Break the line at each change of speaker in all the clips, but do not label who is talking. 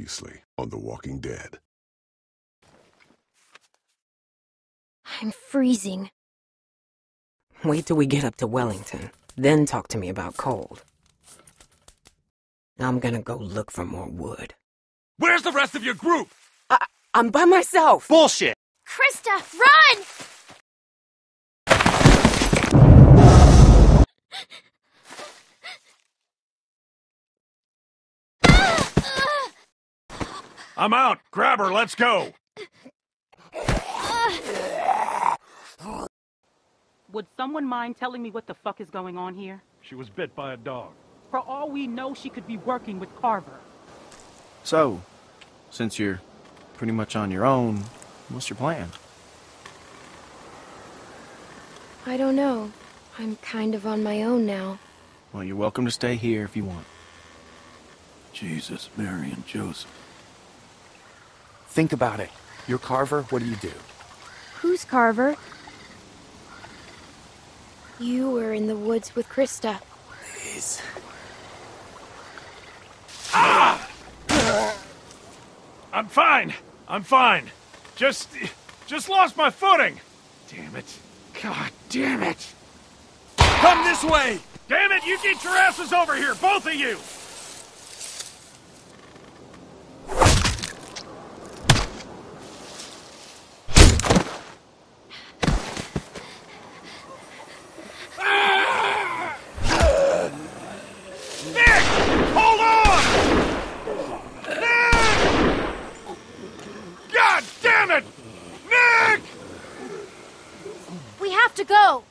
previously on The Walking Dead.
I'm freezing.
Wait till we get up to Wellington, then talk to me about cold. I'm gonna go look for more wood.
Where's the rest of your group?
I, I'm by myself!
Bullshit!
Christa, run!
I'm out. Grab her. Let's go.
Would someone mind telling me what the fuck is going on here?
She was bit by a dog.
For all we know, she could be working with Carver.
So, since you're pretty much on your own, what's your plan?
I don't know. I'm kind of on my own now.
Well, you're welcome to stay here if you want.
Jesus, Mary, and Joseph.
Think about it. You're Carver, what do you do?
Who's Carver? You were in the woods with Christa.
Please. Ah!
I'm fine. I'm fine. Just. just lost my footing. Damn it. God damn it. Come this way! Damn it, you get your asses over here, both of you! Ah! Nick! Hold on! Nick! God damn it! Nick!
We have to go!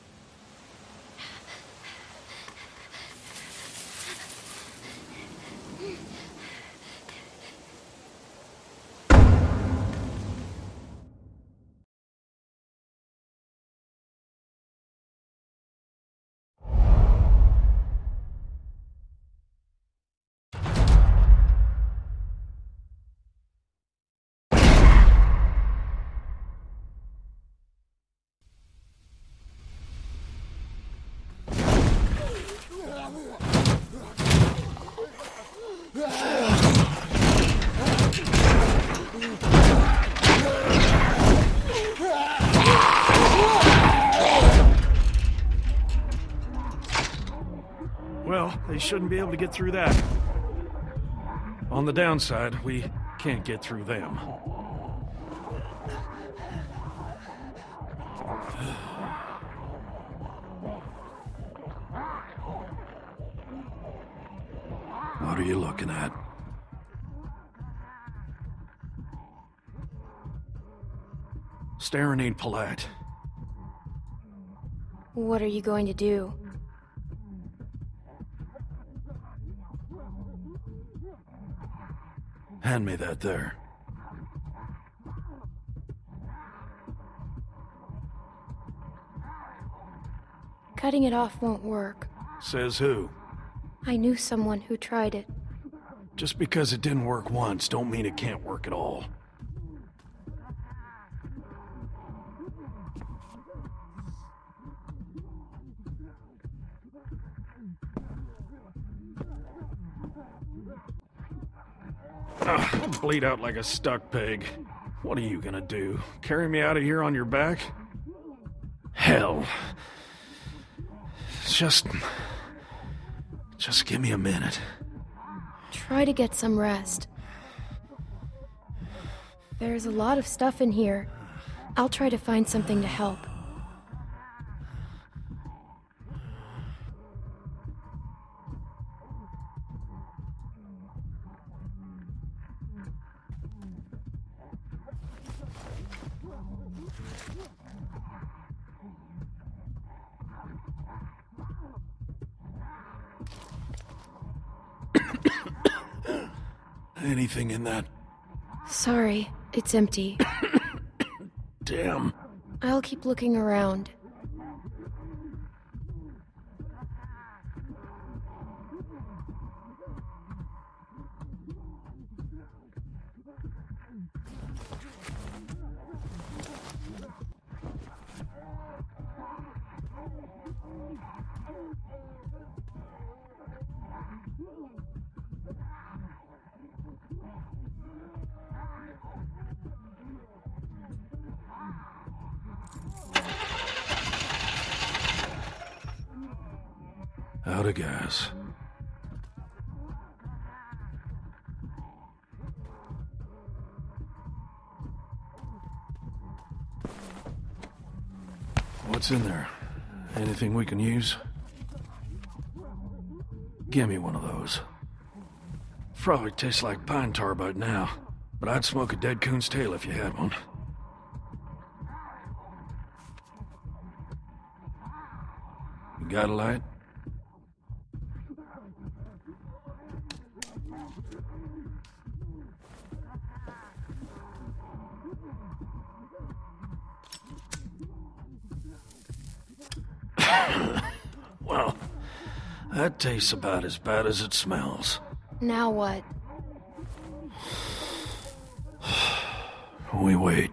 Well, they shouldn't be able to get through that. On the downside, we can't get through them. What are you looking at? Staring ain't polite.
What are you going to do?
Hand me that there.
Cutting it off won't work.
Says who?
I knew someone who tried it.
Just because it didn't work once, don't mean it can't work at all. Ugh, bleed out like a stuck pig. What are you gonna do? Carry me out of here on your back? Hell. Just. Just give me a minute.
Try to get some rest. There's a lot of stuff in here. I'll try to find something to help.
Anything in that?
Sorry, it's empty.
Damn.
I'll keep looking around.
Out of gas. What's in there? Anything we can use? Give me one of those. Probably tastes like pine tar by now, but I'd smoke a dead coon's tail if you had one. You got a light? That tastes about as bad as it smells.
Now what?
We wait.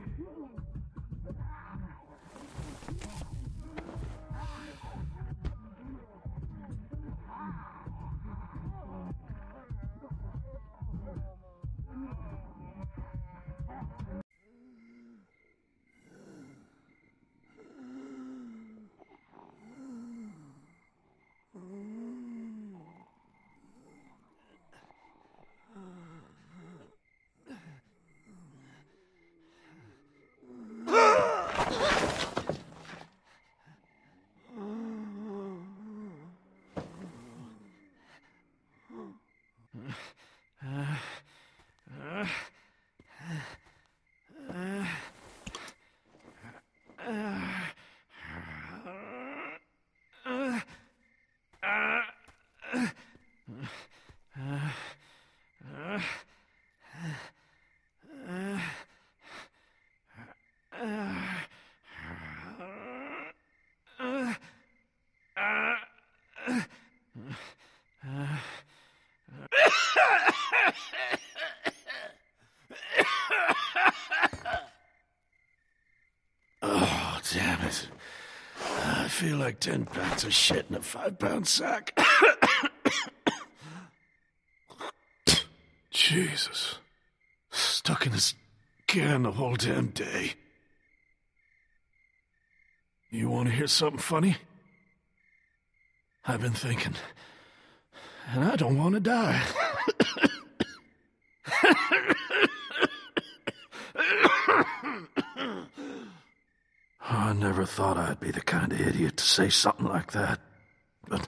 Oh, damn it. I feel like 10 pounds of shit in a five pound sack. Jesus. Stuck in this can the whole damn day. You want to hear something funny? I've been thinking, and I don't want to die. I never thought I'd be the kind of idiot to say something like that. But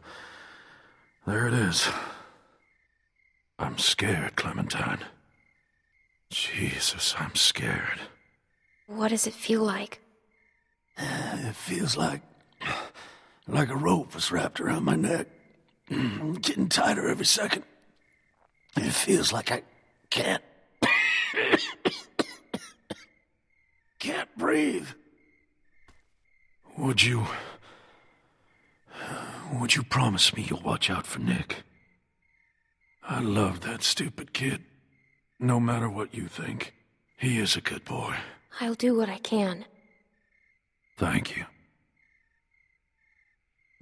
there it is. I'm scared, Clementine. Jesus, I'm scared.
What does it feel like?
Eh, it feels like. like a rope was wrapped around my neck. Getting tighter every second. It feels like I can't. can't breathe. Would you. Would you promise me you'll watch out for Nick? I love that stupid kid. No matter what you think, he is a good boy.
I'll do what I can.
Thank you.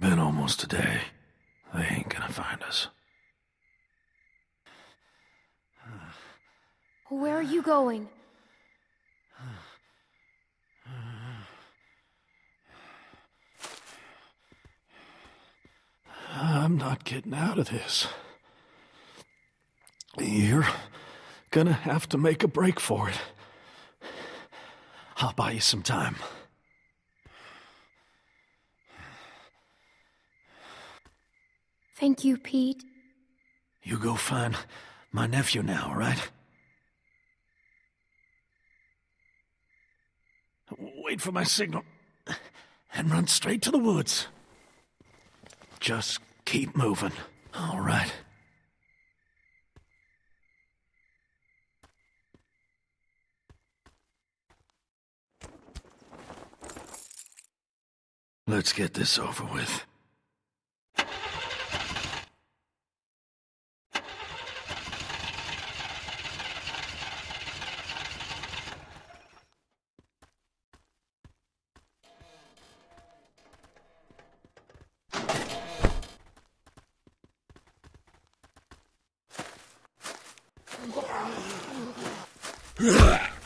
Been almost a day. They ain't gonna find us.
Where are you going?
I'm not getting out of this. You're gonna have to make a break for it. I'll buy you some time.
Thank you, Pete.
You go find my nephew now, all right? Wait for my signal and run straight to the woods. Just keep moving, all right? Let's get this over with. Ugh.